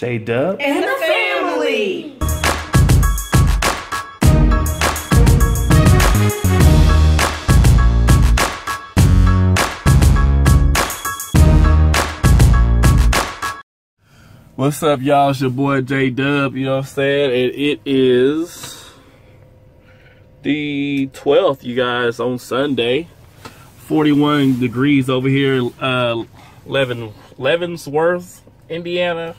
J Dub. And the family. What's up, y'all? It's your boy J Dub, you know what I'm saying? And it is the 12th, you guys, on Sunday. 41 degrees over here, uh, Levin, Leavenworth, Indiana.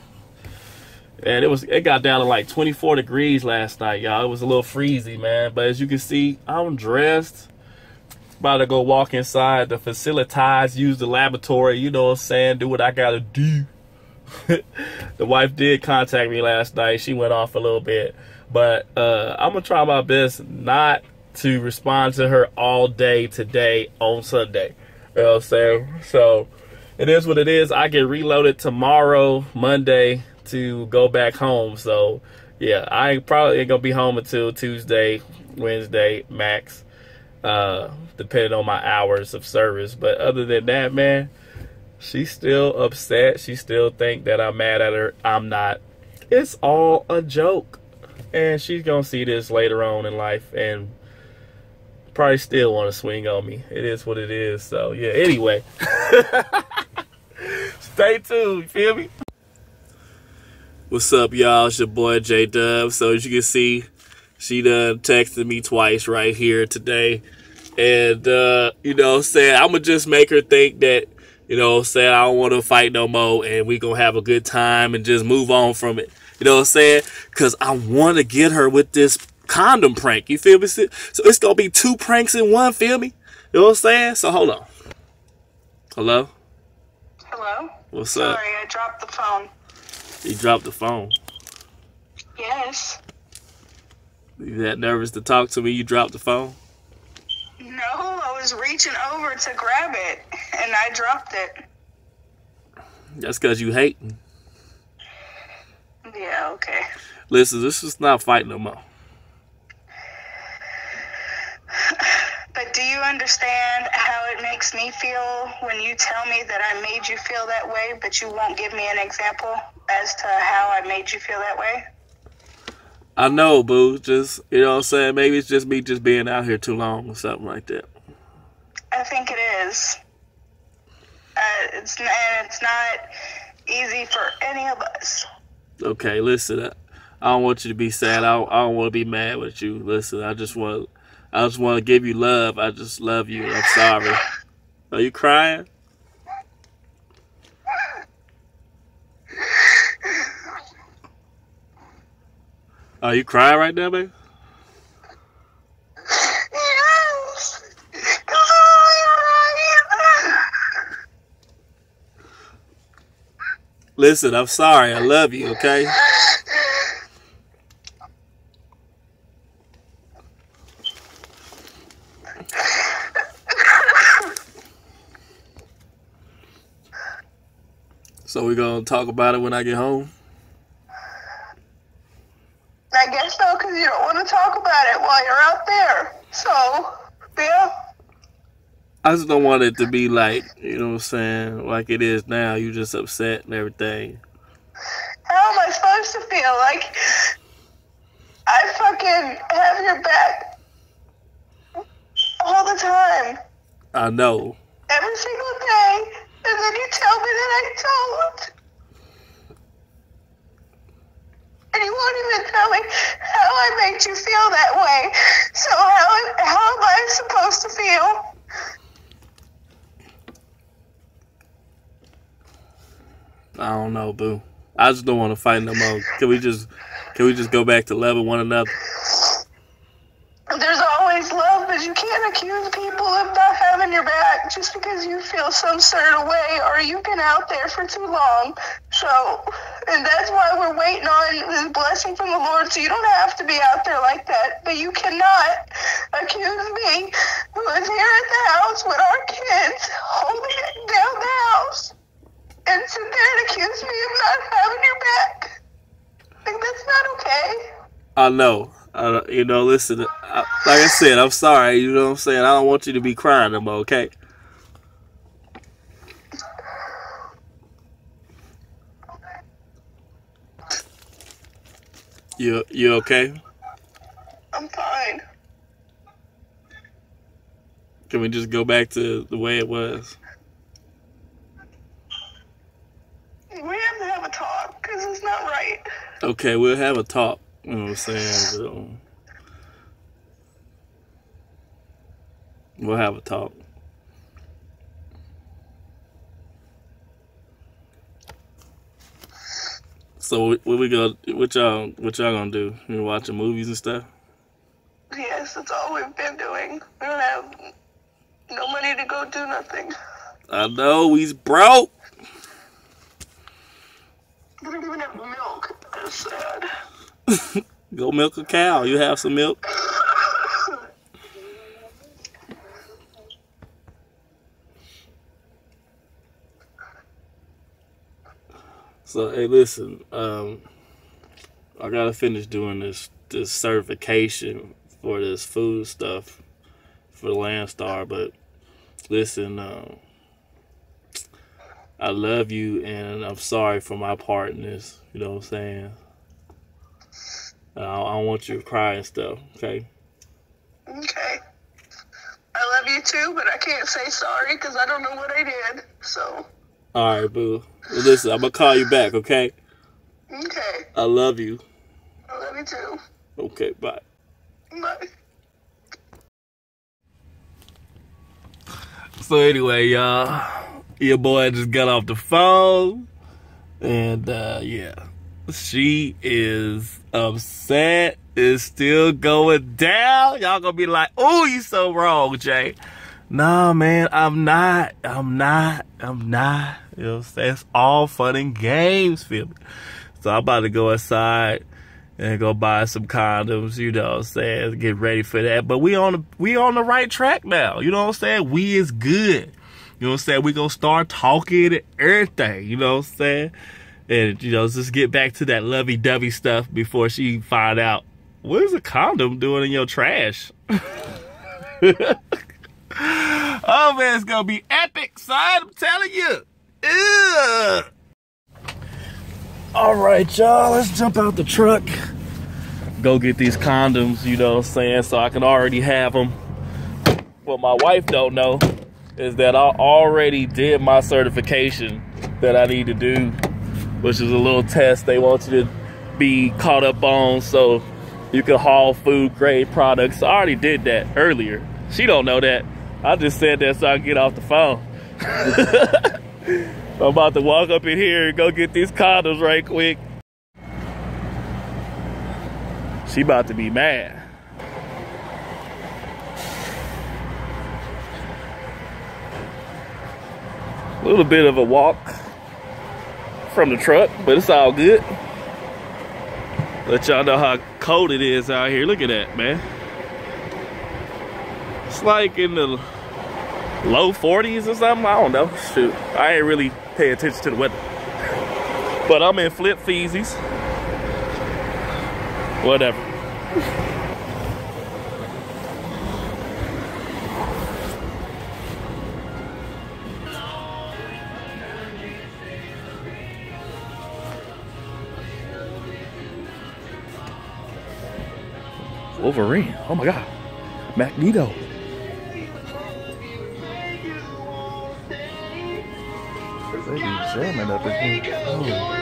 And it was it got down to like 24 degrees last night, y'all. It was a little freezy, man. But as you can see, I'm dressed. About to go walk inside the facilitize, use the laboratory, you know what I'm saying, do what I gotta do. the wife did contact me last night. She went off a little bit. But uh, I'm to try my best not to respond to her all day today on Sunday. You know what I'm saying? So it is what it is. I get reloaded tomorrow, Monday, to go back home. So yeah, I probably ain't going to be home until Tuesday, Wednesday, max, uh, depending on my hours of service. But other than that, man, She's still upset. She still think that I'm mad at her. I'm not. It's all a joke. And she's going to see this later on in life and probably still want to swing on me. It is what it is. So, yeah, anyway. Stay tuned. You feel me? What's up, y'all? It's your boy J Dub. So, as you can see, she done texted me twice right here today. And, uh, you know, saying I'm going to just make her think that you know, saying I don't want to fight no more and we going to have a good time and just move on from it. You know what I'm saying? Because I want to get her with this condom prank. You feel me? So it's going to be two pranks in one, feel me? You know what I'm saying? So hold on. Hello? Hello? What's Sorry, up? Sorry, I dropped the phone. You dropped the phone. Yes. You that nervous to talk to me? You dropped the phone? No, I was reaching over to grab it and I dropped it. That's because you hating. Yeah, okay. Listen, this is not fight no more. But do you understand how it makes me feel when you tell me that I made you feel that way, but you won't give me an example as to how I made you feel that way? I know, boo. Just you know what I'm saying? Maybe it's just me just being out here too long or something like that. I think it is. Uh, it's and it's not easy for any of us. Okay, listen. I, I don't want you to be sad. I don't, I don't want to be mad with you. Listen, I just want I just want to give you love. I just love you. I'm sorry. Are you crying? Are you crying right now, baby? Listen, I'm sorry. I love you, okay? So we're gonna talk about it when I get home. I guess so, because you don't want to talk about it while you're out there. So, yeah. I just don't want it to be like, you know what I'm saying, like it is now. You just upset and everything. How am I supposed to feel? Like, I fucking have your back all the time. I know. Every single day. And then you tell me that I don't. And you won't even tell me how I made you feel that way. So how, how am I supposed to feel? I don't know, boo. I just don't want to fight no more. Can we just, can we just go back to loving one another? There's always love, but you can't accuse people of not having your back just because you feel some certain way or you've been out there for too long. So, and that's why we're waiting on this blessing from the Lord. So you don't have to be out there like that, but you cannot accuse me who is here at the house with our kids holding down the house and sit there and accuse me of not having your back. Like, that's not okay. I know. Uh, you know, listen, I, like I said, I'm sorry. You know what I'm saying? I don't want you to be crying no more, okay? You you okay? I'm fine. Can we just go back to the way it was? We have to have a talk because it's not right. Okay, we'll have a talk. You know what I'm saying? So, um, we'll have a talk. So what we go? What y'all? What y'all gonna do? You watching movies and stuff? Yes, that's all we've been doing. We don't have no money to go do nothing. I know we's broke. We don't even have milk. That's sad. Go milk a cow. You have some milk. So hey, listen. Um, I gotta finish doing this this certification for this food stuff for the Landstar. But listen, um, I love you, and I'm sorry for my part in this. You know what I'm saying? I I don't want you to cry and stuff. Okay. Okay. I love you too, but I can't say sorry because I don't know what I did. So, All right, boo. Well, listen, I'm gonna call you back. Okay. okay. I love you. I love you too. Okay. Bye. Bye. So anyway, y'all, your boy just got off the phone, and uh, yeah, she is upset. It's still going down. Y'all gonna be like, "Oh, you so wrong, Jay." Nah, man, I'm not. I'm not. I'm not. You know, it's all fun and games, feel me? So I'm about to go inside and go buy some condoms, you know what I'm saying? Get ready for that. But we on the we on the right track now. You know what I'm saying? We is good. You know what I'm saying? We gonna start talking and everything, you know what I'm saying? And you know, just get back to that lovey dovey stuff before she find out what is a condom doing in your trash? oh man, it's gonna be epic, son. I'm telling you. Ugh. All right, y'all, let's jump out the truck. Go get these condoms, you know what I'm saying, so I can already have them. What my wife don't know is that I already did my certification that I need to do, which is a little test they want you to be caught up on so you can haul food grade products. I already did that earlier. She don't know that. I just said that so I can get off the phone. I'm about to walk up in here and go get these condoms right quick. She about to be mad. A little bit of a walk from the truck, but it's all good. Let y'all know how cold it is out here. Look at that, man. It's like in the low 40s or something. I don't know. Shoot, I ain't really pay attention to the weather. But I'm in flip feezies. Whatever. Wolverine. Oh my god. Magneto. Jamming up in here. Oh.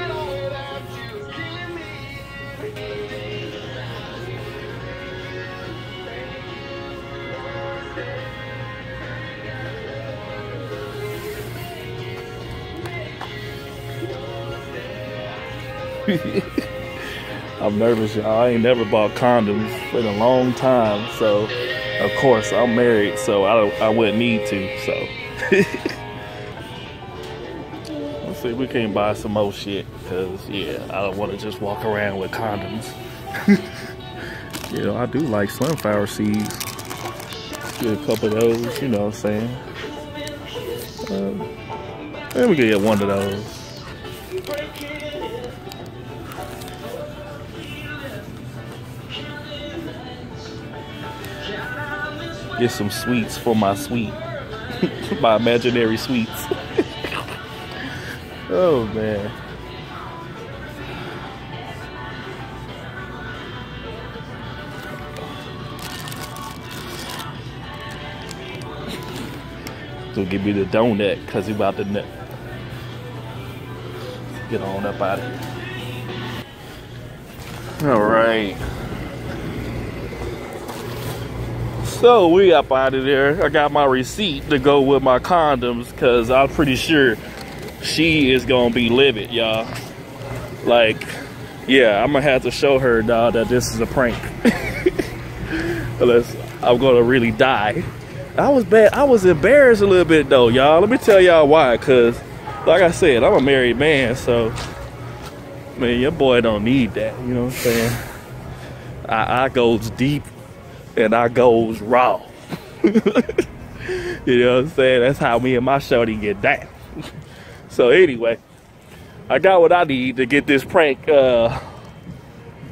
I'm nervous, y'all. I ain't never bought condoms in a long time, so of course I'm married, so I I wouldn't need to. So we can buy some more shit, cause yeah, I don't want to just walk around with condoms. you know, I do like sunflower seeds. Get a couple of those, you know what I'm saying. Um, and we can get one of those. Get some sweets for my sweet, my imaginary sweets. Oh man. So give me the donut, cause he about to nut. Get on up out of here. All right. So we up out of there. I got my receipt to go with my condoms, cause I'm pretty sure she is gonna be livid, y'all. Like, yeah, I'm gonna have to show her now that this is a prank. Unless I'm gonna really die. I was bad. I was embarrassed a little bit though, y'all. Let me tell y'all why. Cause, like I said, I'm a married man, so man, your boy don't need that. You know what I'm saying? I, I goes deep and I goes raw. you know what I'm saying? That's how me and my shorty get down. So anyway, I got what I need to get this prank uh,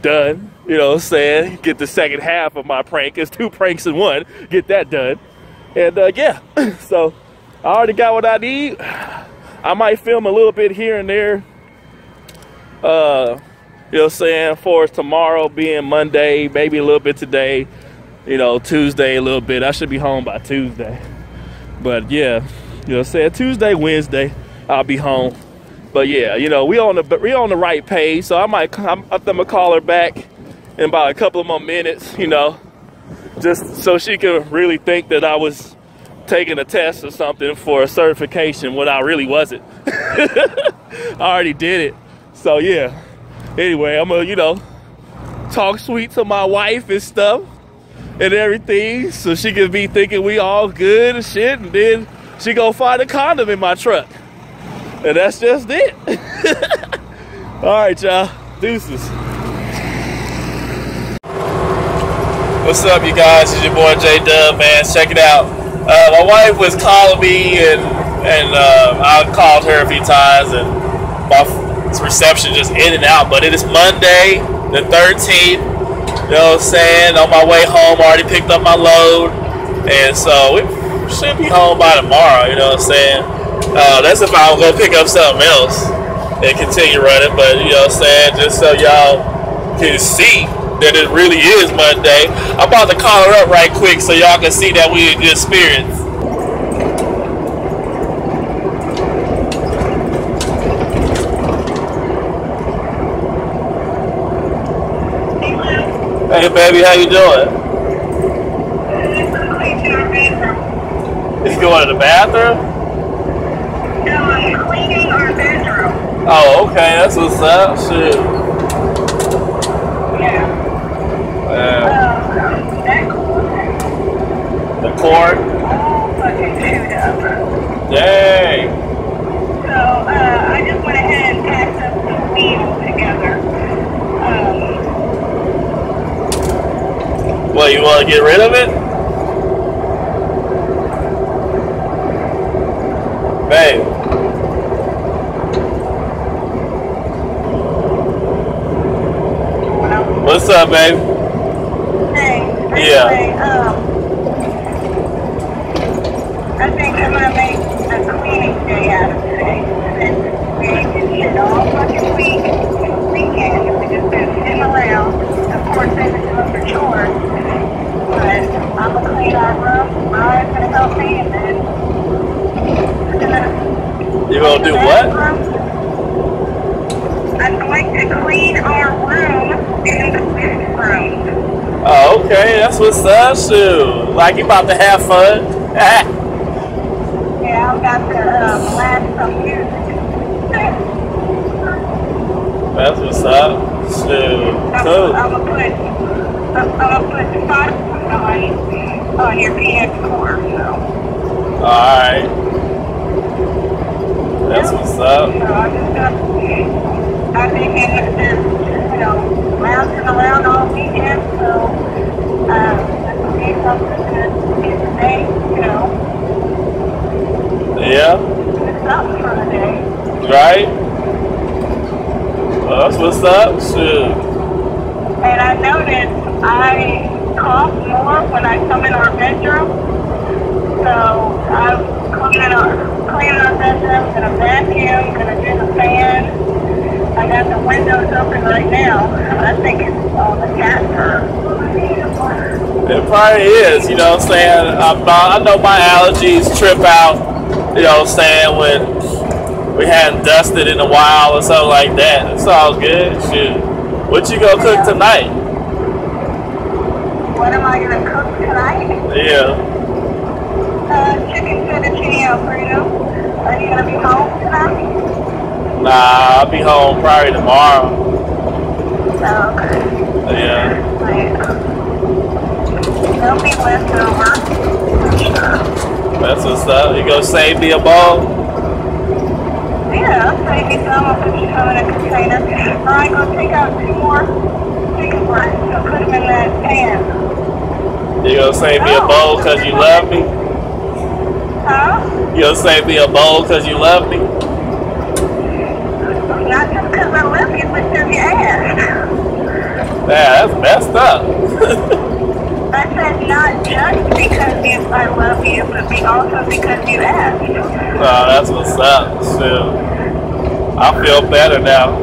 done. You know what I'm saying? Get the second half of my prank. It's two pranks in one. Get that done. And uh, yeah, so I already got what I need. I might film a little bit here and there. Uh, you know what I'm saying? For tomorrow being Monday, maybe a little bit today you know, Tuesday a little bit. I should be home by Tuesday. But yeah, you know, what I'm saying Tuesday, Wednesday, I'll be home. But yeah, you know, we on the we on the right page, so I might I'm, I'm gonna call her back in about a couple of more minutes, you know, just so she can really think that I was taking a test or something for a certification when I really wasn't. I already did it. So yeah. Anyway, I'm gonna, you know, talk sweet to my wife and stuff and everything so she can be thinking we all good and shit and then she gonna find a condom in my truck and that's just it all right y'all deuces what's up you guys it's your boy j dub man check it out uh, my wife was calling me and and uh, i called her a few times and my reception just in and out but it is monday the 13th you know what I'm saying? On my way home, already picked up my load. And so we should be home by tomorrow, you know what I'm saying? Uh, that's if I was going to pick up something else and continue running. But, you know what I'm saying? Just so y'all can see that it really is Monday. I'm about to call her up right quick so y'all can see that we in good spirits. Hey baby, how you doing? Is going to the bathroom? No, I'm cleaning our bedroom. Oh, okay, that's what's up. Shit. Yeah. Yeah. Uh, that. The cord? All fucking up. Dang. So, uh, I just went ahead and packed up the wheels together. Um, What, you want to get rid of it? Babe. What's up, babe? hey, Yeah. um, I think I'm gonna make a cleaning day out of today. Since we ain't did shit all fucking week, weekend, we just been sitting around. Of course, they've been doing for chores. But I'm gonna clean our room. My wife's gonna help me, and then we're gonna You gonna do what? I'm going to clean our room and the living room. Oh, okay, that's what's up, shoot. Like you about to have fun. Yeah, I've got to uh, blast some music. that's what's up. Shoot. I'm, Cool. I'm gonna put I'm, I'm gonna put Spotify on on your PS4. So, Alright. That's what's up. so I just got. I've been in this, you know, lounging around all weekend. So, uh, this will be something to get the day, you know, Yeah, do something for the day. right? Well, that's what's up, shoot. And I noticed I cough more when I come in our bedroom. So I'm cleaning our, cleaning our bedroom, gonna vacuum, gonna do the fan. I got the windows open right now. I think it's all the cat fur. It probably is, you know what I'm saying? I'm, I know my allergies trip out you know what I'm saying, when we hadn't dusted in a while or something like that. It's all good. Shoot. What you gonna cook tonight? What am I gonna cook tonight? Yeah. Uh, chicken fettuccine alfredo. Are you gonna be home tonight? Nah, I'll be home probably tomorrow. Oh, okay. Yeah. There'll be leftover. I'm sure. That's what's up. You gonna save me a bowl? Yeah, I'll save you some. I'll put some in a container. All right, go take out two more chicken breasts and put them in that pan. You gonna save me a oh. bowl because you love me? Huh? You gonna save me a bowl because you love me? Not just because I love you, but because you asked. Yeah, that's messed up. I said not just because you, I love you, but be also because you asked. Oh, that's what's up. Shoot. I feel better now.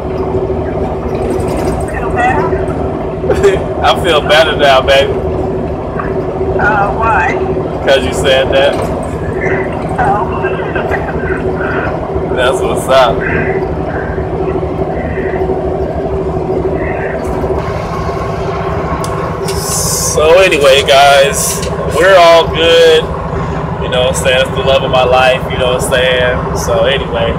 Feel better? I feel better now, baby. Uh, why? Because you said that. Oh. That's what's up. So anyway, guys, we're all good. You know I'm saying? It's the love of my life, you know what I'm saying? So anyway,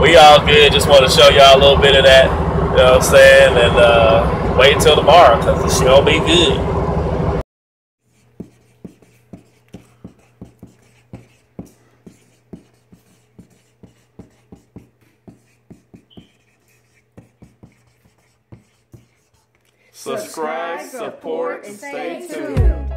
we all good. Just want to show y'all a little bit of that. You know what I'm saying? And uh, wait until tomorrow because the show be good. Subscribe, support, and stay tuned.